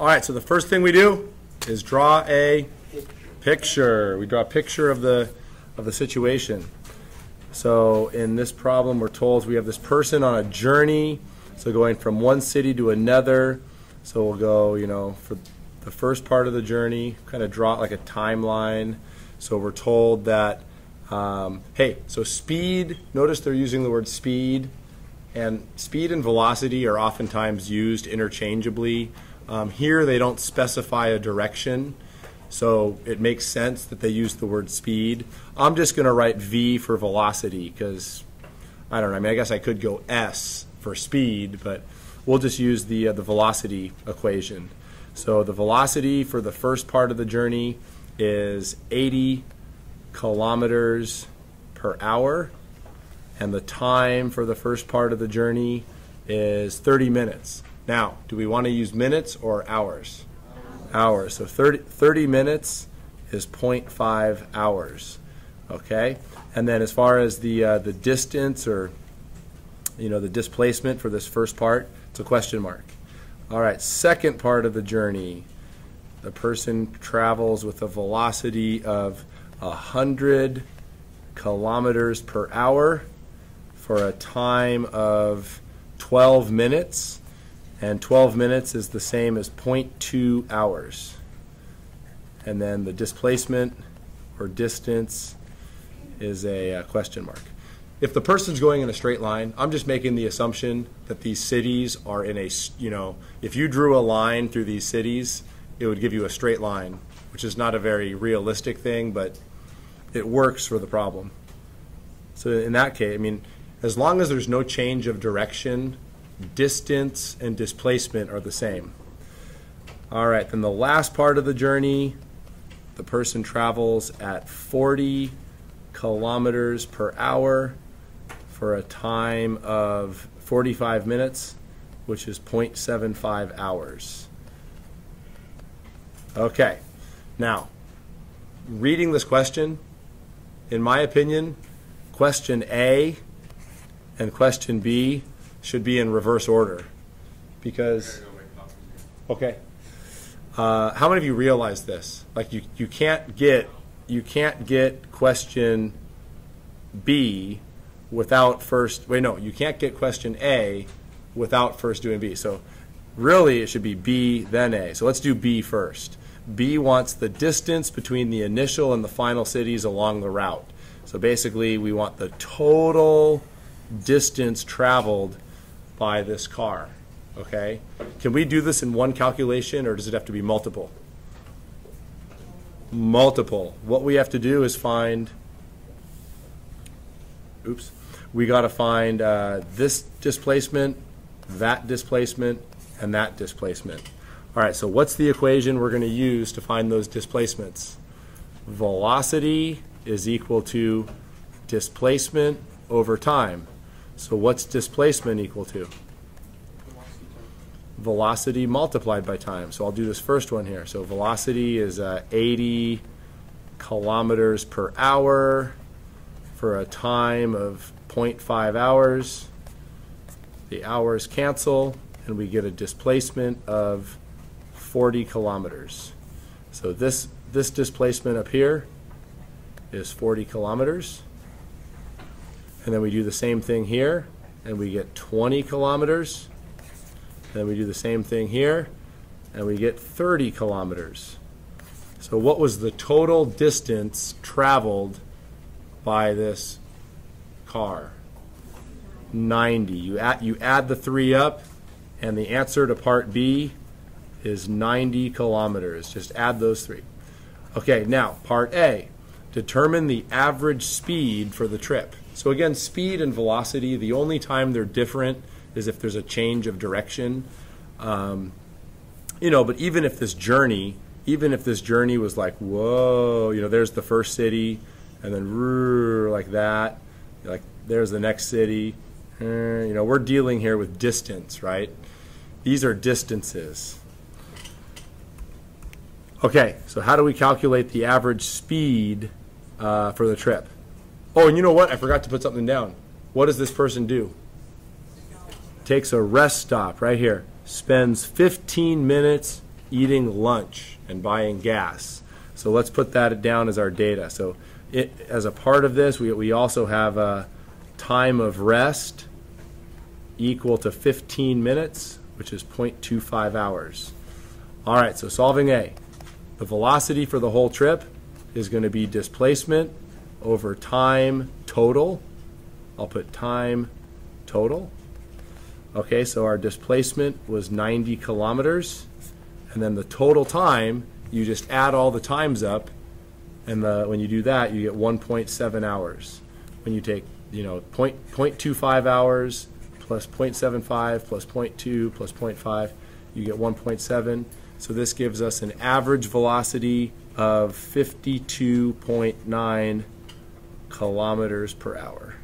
All right, so the first thing we do is draw a picture. We draw a picture of the, of the situation. So in this problem, we're told we have this person on a journey, so going from one city to another. So we'll go, you know, for the first part of the journey, kind of draw like a timeline. So we're told that, um, hey, so speed, notice they're using the word speed, and speed and velocity are oftentimes used interchangeably. Um, here they don't specify a direction, so it makes sense that they use the word speed. I'm just going to write V for velocity because, I don't know, I mean, I guess I could go S for speed, but we'll just use the, uh, the velocity equation. So the velocity for the first part of the journey is 80 kilometers per hour, and the time for the first part of the journey is 30 minutes. Now, do we want to use minutes or hours? Hours. So 30, 30 minutes is 0.5 hours. Okay? And then as far as the, uh, the distance or you know, the displacement for this first part, it's a question mark. All right, second part of the journey. The person travels with a velocity of 100 kilometers per hour for a time of 12 minutes, and 12 minutes is the same as 0.2 hours. And then the displacement or distance is a uh, question mark if the person's going in a straight line, I'm just making the assumption that these cities are in a, you know, if you drew a line through these cities, it would give you a straight line, which is not a very realistic thing, but it works for the problem. So in that case, I mean, as long as there's no change of direction, distance and displacement are the same. All right, then the last part of the journey, the person travels at 40 kilometers per hour for a time of 45 minutes, which is 0.75 hours. Okay, now, reading this question, in my opinion, question A and question B should be in reverse order because, okay. Uh, how many of you realize this? Like you, you can't get you can't get question B without first, wait, no, you can't get question A without first doing B. So really it should be B, then A. So let's do B first. B wants the distance between the initial and the final cities along the route. So basically we want the total distance traveled by this car. Okay? Can we do this in one calculation or does it have to be multiple? Multiple. What we have to do is find, oops, we got to find uh, this displacement, that displacement, and that displacement. All right, so what's the equation we're going to use to find those displacements? Velocity is equal to displacement over time. So what's displacement equal to? Velocity multiplied by time. So I'll do this first one here. So velocity is uh, 80 kilometers per hour for a time of 0.5 hours. The hours cancel, and we get a displacement of 40 kilometers. So this, this displacement up here is 40 kilometers. And then we do the same thing here, and we get 20 kilometers. Then we do the same thing here, and we get 30 kilometers. So what was the total distance traveled by this car? 90. You add, you add the three up, and the answer to part B is 90 kilometers. Just add those three. Okay, now part A. Determine the average speed for the trip. So again, speed and velocity, the only time they're different is if there's a change of direction. Um, you know, but even if this journey, even if this journey was like, whoa, you know, there's the first city, and then like that, like there's the next city. Uh, you know, we're dealing here with distance, right? These are distances. Okay, so how do we calculate the average speed uh, for the trip? Oh, and you know what? I forgot to put something down. What does this person do? Takes a rest stop right here. Spends 15 minutes eating lunch and buying gas. So let's put that down as our data. So it, as a part of this, we, we also have a time of rest equal to 15 minutes, which is 0.25 hours. All right, so solving A. The velocity for the whole trip is going to be displacement over time total. I'll put time total. Okay, so our displacement was 90 kilometers. And then the total time, you just add all the times up. And the, when you do that, you get 1.7 hours. When you take, you know, point, 0.25 hours plus 0.75 plus 0.2 plus 0.5, you get 1.7. So this gives us an average velocity of 52.9 kilometers per hour.